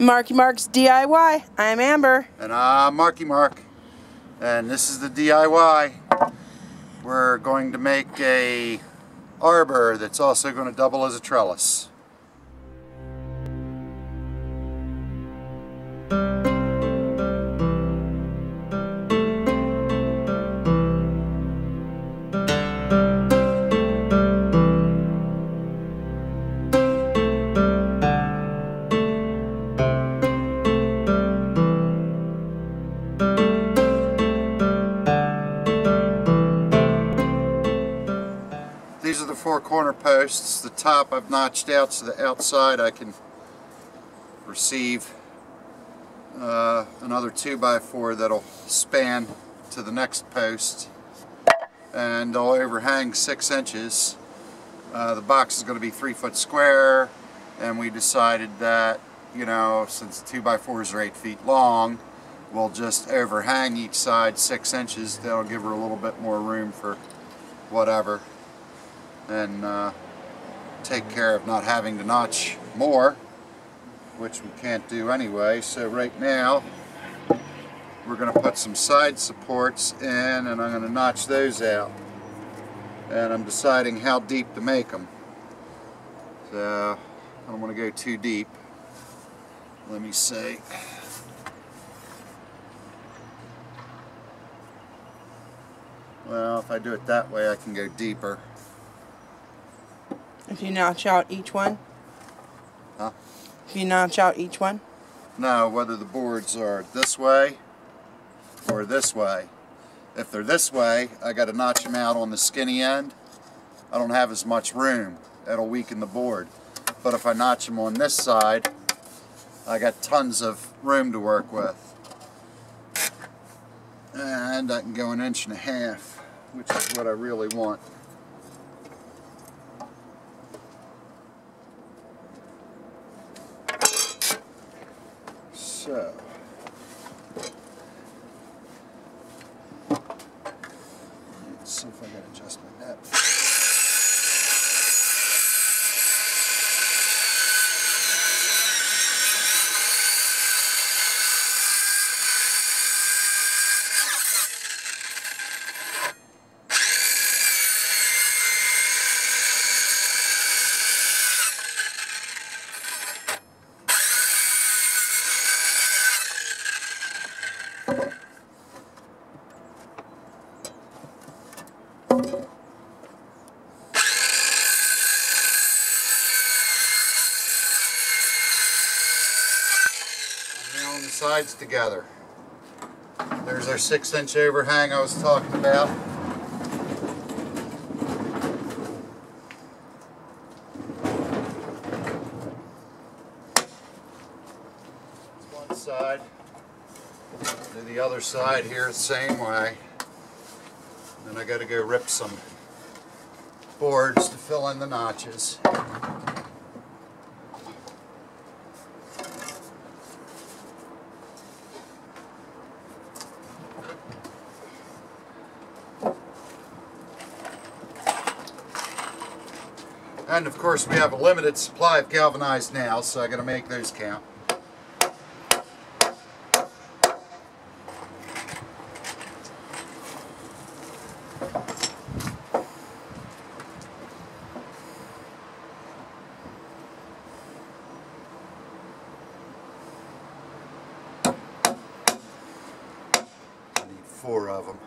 Marky Mark's DIY. I'm Amber. And I'm Marky Mark. And this is the DIY. We're going to make a arbor that's also going to double as a trellis. Four corner posts. The top I've notched out so the outside I can receive uh, another 2x4 that'll span to the next post and they'll overhang 6 inches. Uh, the box is going to be 3 foot square and we decided that you know since 2x4s are 8 feet long we'll just overhang each side 6 inches. That'll give her a little bit more room for whatever and uh, take care of not having to notch more which we can't do anyway. So right now we're going to put some side supports in and I'm going to notch those out. And I'm deciding how deep to make them so I don't want to go too deep. Let me see. Well if I do it that way I can go deeper If you notch out each one. Huh? If you notch out each one. Now, whether the boards are this way or this way. If they're this way, I got to notch them out on the skinny end. I don't have as much room. That'll weaken the board. But if I notch them on this side, I got tons of room to work with. And I can go an inch and a half, which is what I really want. So, let's see if I can adjust my net. Sides together. There's our six inch overhang I was talking about. One side. Do the other side here same way. Then I got to go rip some boards to fill in the notches. And of course we have a limited supply of galvanized nails, so I gotta make those count. I need four of them.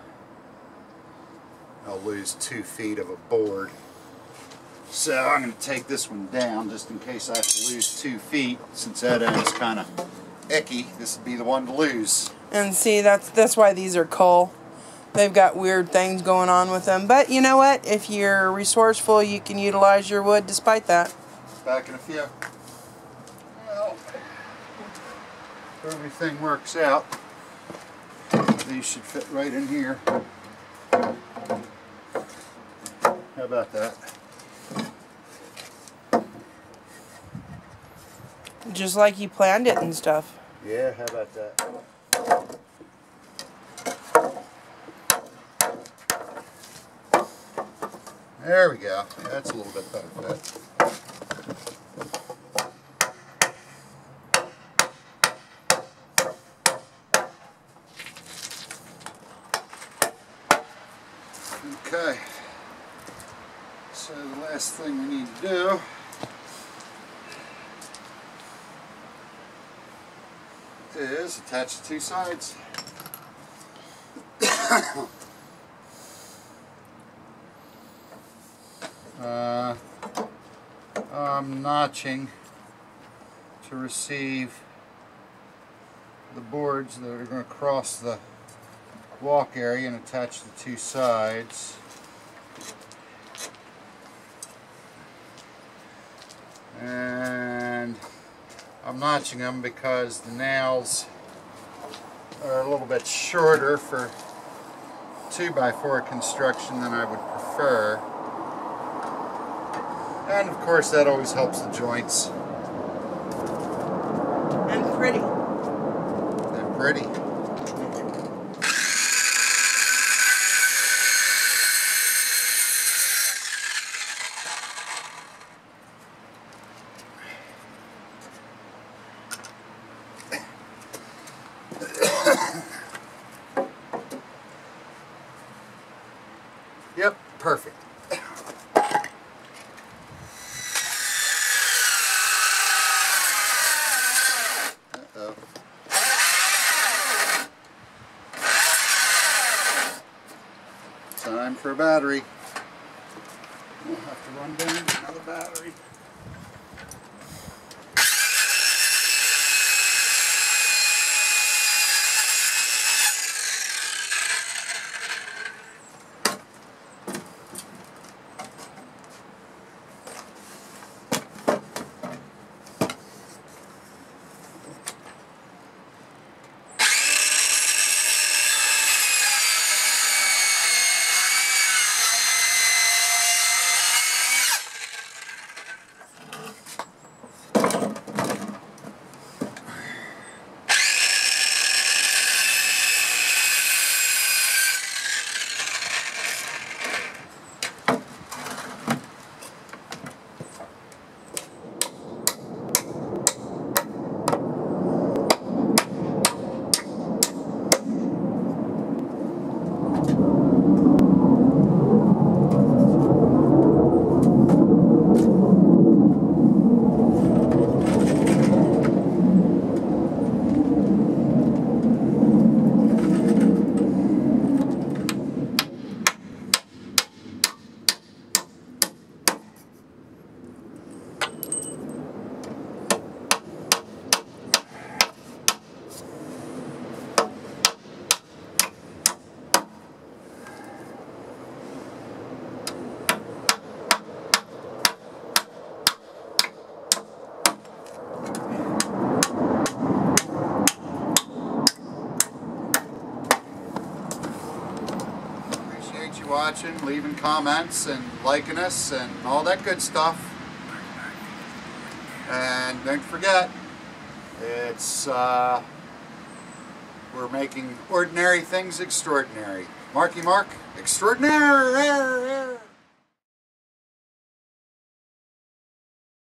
I'll lose two feet of a board. So I'm going to take this one down just in case I have to lose two feet since that end's kind of icky. This would be the one to lose. And see, that's that's why these are coal. They've got weird things going on with them. But you know what? If you're resourceful, you can utilize your wood despite that. Back in a few. Well, if everything works out, these should fit right in here. How about that? Just like you planned it and stuff. Yeah, how about that? There we go. That's a little bit better fit. Okay. So the last thing we need to do is attach the two sides. uh, I'm notching to receive the boards that are going to cross the walk area and attach the two sides. And I'm notching them because the nails are a little bit shorter for 2x4 construction than I would prefer. And of course that always helps the joints. And pretty. And pretty. Yep, perfect. Time for a battery. We'll have to run down another battery. Watching, leaving comments and liking us and all that good stuff. And don't forget, it's uh, we're making ordinary things extraordinary. Marky Mark, extraordinary!